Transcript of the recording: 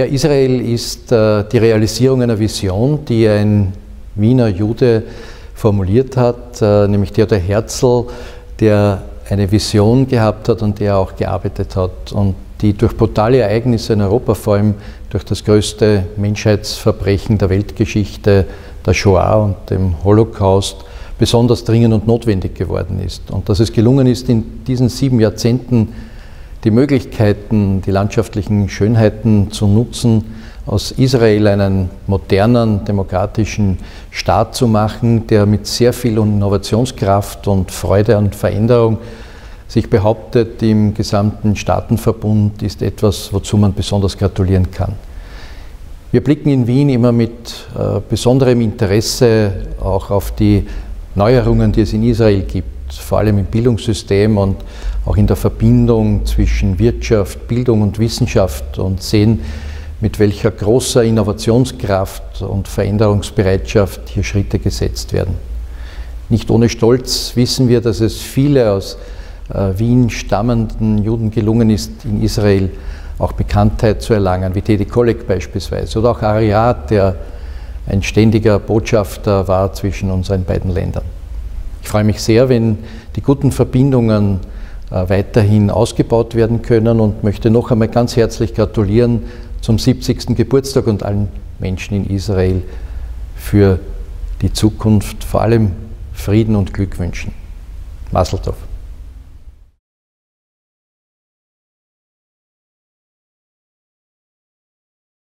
Ja, Israel ist äh, die Realisierung einer Vision, die ein Wiener Jude formuliert hat, äh, nämlich Theodor Herzl, der eine Vision gehabt hat und der auch gearbeitet hat und die durch brutale Ereignisse in Europa, vor allem durch das größte Menschheitsverbrechen der Weltgeschichte, der Shoah und dem Holocaust, besonders dringend und notwendig geworden ist. Und dass es gelungen ist, in diesen sieben Jahrzehnten die Möglichkeiten, die landschaftlichen Schönheiten zu nutzen, aus Israel einen modernen, demokratischen Staat zu machen, der mit sehr viel Innovationskraft und Freude an Veränderung sich behauptet im gesamten Staatenverbund, ist etwas, wozu man besonders gratulieren kann. Wir blicken in Wien immer mit äh, besonderem Interesse auch auf die Neuerungen, die es in Israel gibt, vor allem im Bildungssystem und auch in der Verbindung zwischen Wirtschaft, Bildung und Wissenschaft und sehen, mit welcher großer Innovationskraft und Veränderungsbereitschaft hier Schritte gesetzt werden. Nicht ohne Stolz wissen wir, dass es viele aus äh, Wien stammenden Juden gelungen ist, in Israel auch Bekanntheit zu erlangen, wie Teddy Kollek beispielsweise oder auch Ariad, der ein ständiger Botschafter war zwischen unseren beiden Ländern. Ich freue mich sehr, wenn die guten Verbindungen äh, weiterhin ausgebaut werden können und möchte noch einmal ganz herzlich gratulieren zum 70. Geburtstag und allen Menschen in Israel für die Zukunft, vor allem Frieden und Glück wünschen. Maseltov.